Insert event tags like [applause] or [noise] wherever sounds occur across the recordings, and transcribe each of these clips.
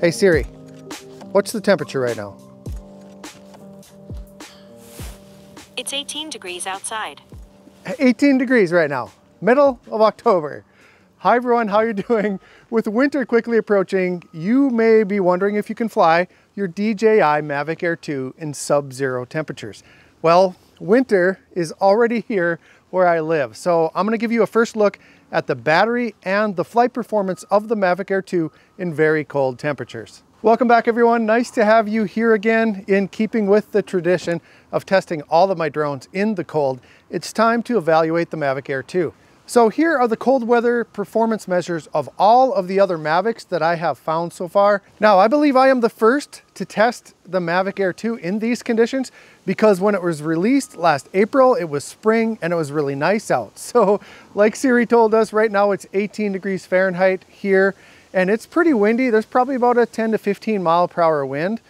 Hey Siri, what's the temperature right now? It's 18 degrees outside. 18 degrees right now, middle of October. Hi everyone, how are you doing? With winter quickly approaching, you may be wondering if you can fly your DJI Mavic Air 2 in sub-zero temperatures. Well, winter is already here where I live. So I'm gonna give you a first look at the battery and the flight performance of the Mavic Air 2 in very cold temperatures. Welcome back everyone. Nice to have you here again in keeping with the tradition of testing all of my drones in the cold. It's time to evaluate the Mavic Air 2. So here are the cold weather performance measures of all of the other Mavics that I have found so far. Now, I believe I am the first to test the Mavic Air 2 in these conditions because when it was released last April, it was spring and it was really nice out. [laughs] So like Siri told us, right now it's 18 degrees Fahrenheit here and it's pretty windy. There's probably about a 10 to 15 mile per hour wind.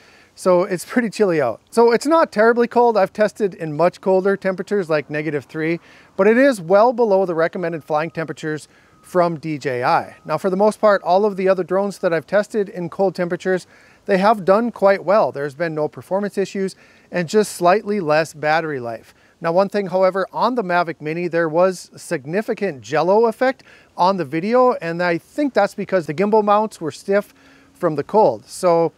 So it's pretty chilly out. So it's not terribly cold. I've tested in much colder temperatures like negative three, but it is well below the recommended flying temperatures from DJI. Now for the most part, all of the other drones that I've tested in cold temperatures, they have done quite well. There's been no performance issues and just slightly less battery life. Now one thing, however, on the Mavic Mini, there was significant jello effect on the video, and I think that's because the gimbal mounts were stiff from the cold. So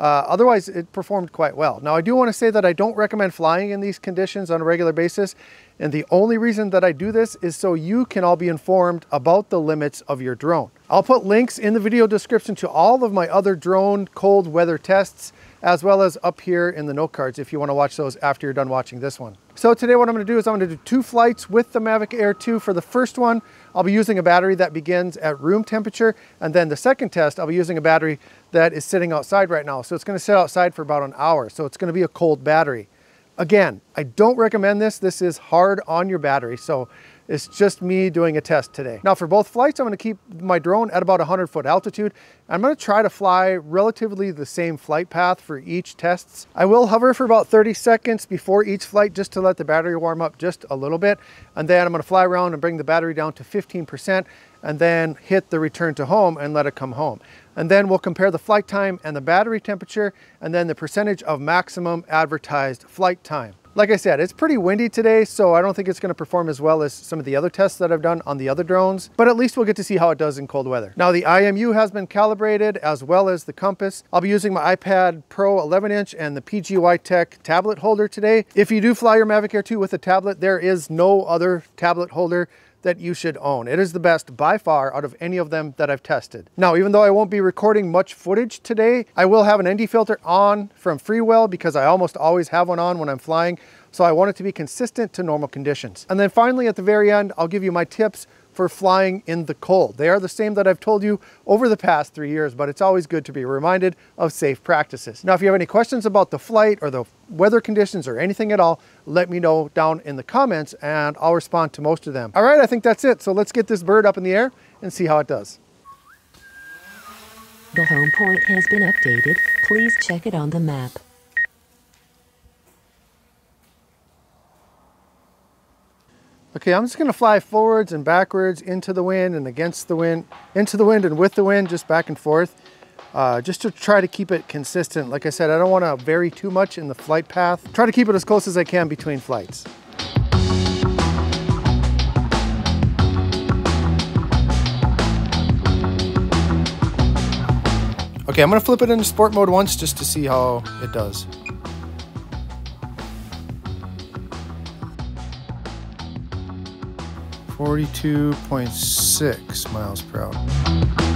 uh, otherwise, it performed quite well. Now, I do want to say that I don't recommend flying in these conditions on a regular basis. And the only reason that I do this is so you can all be informed about the limits of your drone. I'll put links in the video description to all of my other drone cold weather tests, as well as up here in the note cards if you want to watch those after you're done watching this one. So today what I'm going to do is I'm going to do two flights with the Mavic Air 2. For the first one, I'll be using a battery that begins at room temperature. And then the second test, I'll be using a battery that is sitting outside right now. So it's gonna sit outside for about an hour. So it's gonna be a cold battery. Again, I don't recommend this. This is hard on your battery. So it's just me doing a test today. Now for both flights, I'm gonna keep my drone at about 100 foot altitude. I'm gonna try to fly relatively the same flight path for each tests. I will hover for about 30 seconds before each flight just to let the battery warm up just a little bit. And then I'm gonna fly around and bring the battery down to 15% and then hit the return to home and let it come home. And then we'll compare the flight time and the battery temperature and then the percentage of maximum advertised flight time. Like I said, it's pretty windy today, so I don't think it's gonna perform as well as some of the other tests that I've done on the other drones, but at least we'll get to see how it does in cold weather. Now the IMU has been calibrated as well as the compass. I'll be using my iPad Pro 11 inch and the PGY Tech tablet holder today. If you do fly your Mavic Air 2 with a tablet, there is no other tablet holder that you should own. It is the best by far out of any of them that I've tested. Now, even though I won't be recording much footage today, I will have an ND filter on from Freewell because I almost always have one on when I'm flying. So I want it to be consistent to normal conditions. And then finally at the very end, I'll give you my tips for flying in the cold. They are the same that I've told you over the past three years, but it's always good to be reminded of safe practices. Now, if you have any questions about the flight or the weather conditions or anything at all, let me know down in the comments and I'll respond to most of them. All right, I think that's it. So let's get this bird up in the air and see how it does. The home point has been updated. Please check it on the map. Okay, I'm just gonna fly forwards and backwards into the wind and against the wind, into the wind and with the wind, just back and forth, uh, just to try to keep it consistent. Like I said, I don't wanna vary too much in the flight path. Try to keep it as close as I can between flights. Okay, I'm gonna flip it into sport mode once just to see how it does. 42.6 miles per hour.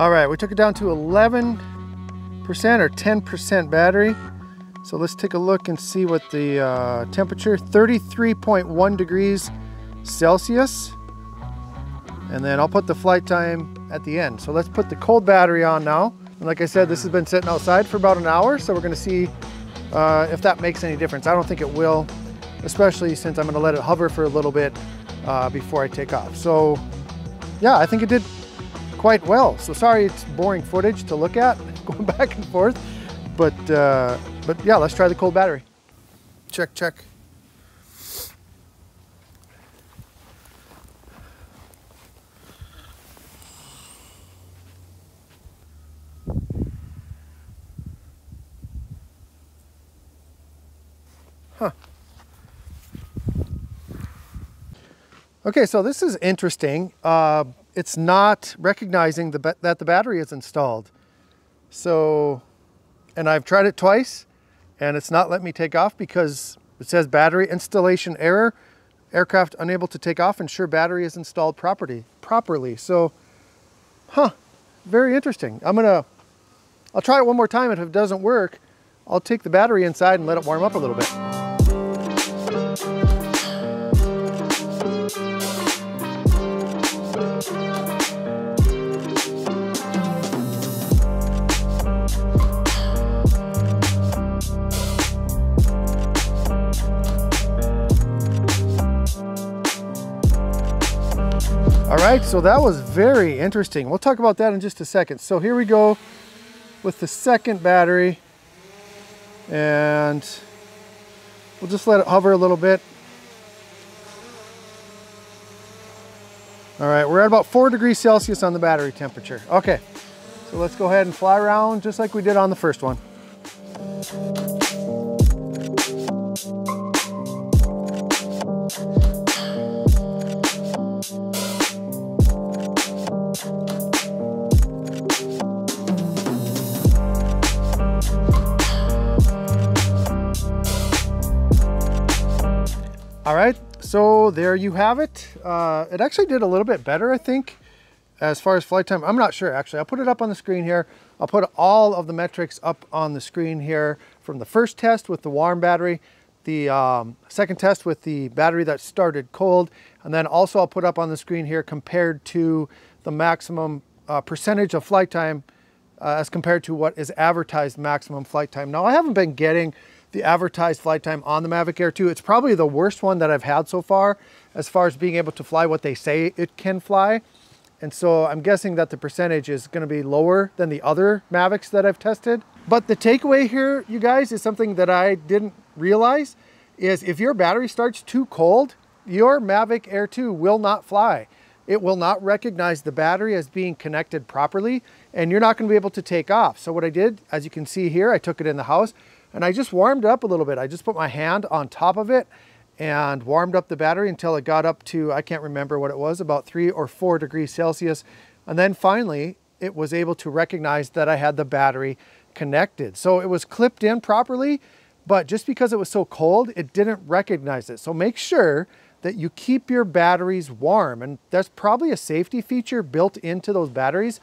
All right, we took it down to 11% or 10% battery. So let's take a look and see what the uh, temperature, 33.1 degrees Celsius. And then I'll put the flight time at the end. So let's put the cold battery on now. And like I said, this has been sitting outside for about an hour, so we're gonna see uh, if that makes any difference. I don't think it will, especially since I'm gonna let it hover for a little bit uh, before I take off. So yeah, I think it did quite well. So sorry it's boring footage to look at, [laughs] going back and forth, but, uh, but yeah, let's try the cold battery. Check, check. Huh. Okay, so this is interesting. Uh, it's not recognizing the that the battery is installed. So, and I've tried it twice and it's not letting me take off because it says battery installation error, aircraft unable to take off, ensure battery is installed properly. properly. So, huh, very interesting. I'm gonna, I'll try it one more time. If it doesn't work, I'll take the battery inside and let it warm up a little bit. All right, so that was very interesting. We'll talk about that in just a second. So here we go with the second battery and we'll just let it hover a little bit. All right, we're at about four degrees Celsius on the battery temperature. Okay, so let's go ahead and fly around just like we did on the first one. All right, so there you have it. Uh, it actually did a little bit better, I think, as far as flight time. I'm not sure, actually. I'll put it up on the screen here. I'll put all of the metrics up on the screen here from the first test with the warm battery, the um, second test with the battery that started cold, and then also I'll put up on the screen here compared to the maximum uh, percentage of flight time uh, as compared to what is advertised maximum flight time. Now, I haven't been getting the advertised flight time on the Mavic Air 2. It's probably the worst one that I've had so far as far as being able to fly what they say it can fly. And so I'm guessing that the percentage is gonna be lower than the other Mavics that I've tested. But the takeaway here, you guys, is something that I didn't realize, is if your battery starts too cold, your Mavic Air 2 will not fly. It will not recognize the battery as being connected properly, and you're not gonna be able to take off. So what I did, as you can see here, I took it in the house, and I just warmed it up a little bit. I just put my hand on top of it and warmed up the battery until it got up to, I can't remember what it was, about three or four degrees Celsius. And then finally, it was able to recognize that I had the battery connected. So it was clipped in properly, but just because it was so cold, it didn't recognize it. So make sure that you keep your batteries warm. And that's probably a safety feature built into those batteries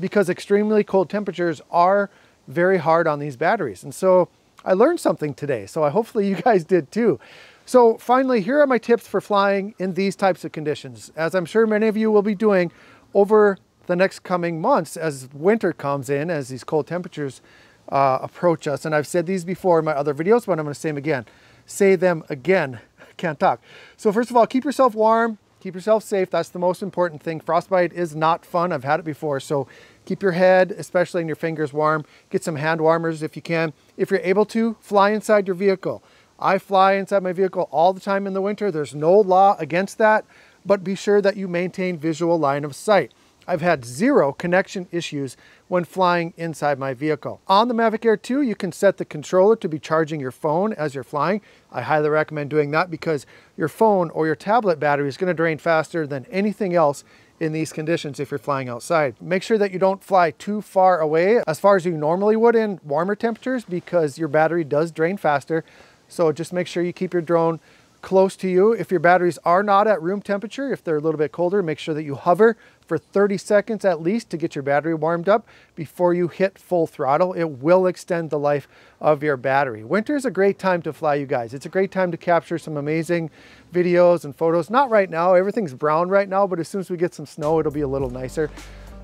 because extremely cold temperatures are very hard on these batteries. And so I learned something today, so I hopefully you guys did too. So finally, here are my tips for flying in these types of conditions, as I'm sure many of you will be doing over the next coming months as winter comes in, as these cold temperatures uh, approach us. And I've said these before in my other videos, but I'm gonna say them again. Say them again, [laughs] can't talk. So first of all, keep yourself warm, keep yourself safe. That's the most important thing. Frostbite is not fun. I've had it before. So Keep your head, especially in your fingers, warm. Get some hand warmers if you can. If you're able to, fly inside your vehicle. I fly inside my vehicle all the time in the winter. There's no law against that, but be sure that you maintain visual line of sight. I've had zero connection issues when flying inside my vehicle. On the Mavic Air 2, you can set the controller to be charging your phone as you're flying. I highly recommend doing that because your phone or your tablet battery is gonna drain faster than anything else in these conditions if you're flying outside. Make sure that you don't fly too far away as far as you normally would in warmer temperatures because your battery does drain faster. So just make sure you keep your drone close to you. If your batteries are not at room temperature, if they're a little bit colder, make sure that you hover for 30 seconds at least to get your battery warmed up before you hit full throttle. It will extend the life of your battery. Winter is a great time to fly, you guys. It's a great time to capture some amazing videos and photos. Not right now, everything's brown right now, but as soon as we get some snow, it'll be a little nicer.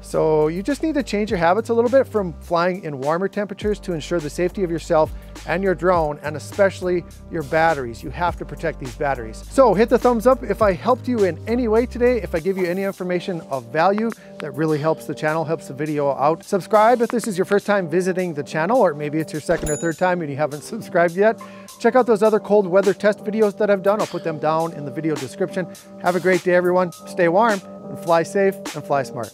So you just need to change your habits a little bit from flying in warmer temperatures to ensure the safety of yourself and your drone, and especially your batteries. You have to protect these batteries. So hit the thumbs up if I helped you in any way today, if I give you any information of value that really helps the channel, helps the video out. Subscribe if this is your first time visiting the channel, or maybe it's your second or third time and you haven't [laughs] subscribed yet. Check out those other cold weather test videos that I've done. I'll put them down in the video description. Have a great day, everyone. Stay warm and fly safe and fly smart.